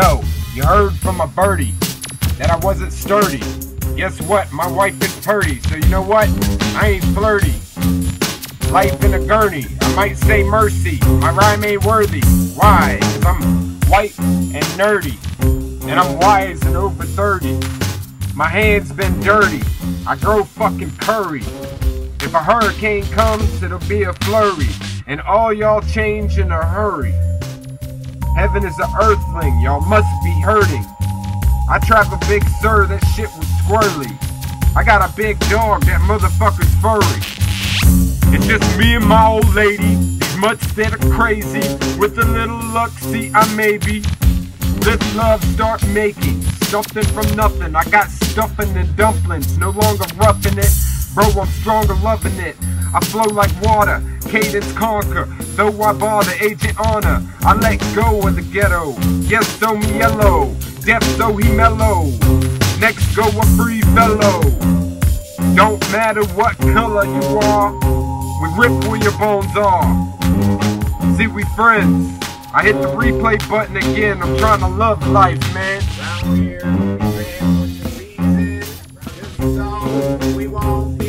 a birdie that I wasn't sturdy. Guess what? My wife is purdy, so you know what? I ain't flirty. Life in a gurney, I might say mercy. My rhyme ain't worthy. Why? Cause I'm white and nerdy. And I'm wise and over 30. My hands been dirty. I grow fucking curry. If a hurricane comes, it'll be a flurry. And all y'all change in a hurry. Heaven is an earthling, y'all must be hurting. I trap a big sir, that shit was squirrely. I got a big dog, that motherfucker's furry. It's just me and my old lady, these mutts that are crazy. With a little luck, see, I maybe. Let's love start making something from nothing. I got stuffing and dumplings, no longer roughing it. Bro, I'm stronger loving it. I flow like water, cadence conquer. Though I bar the agent honor, I let go of the ghetto. Yes, though me yellow, deaf though he mellow. Next go a free fellow. Don't matter what color you are, we rip where your bones are. See, we friends. I hit the replay button again. I'm trying to love life, man. Down here, man, what you is we want.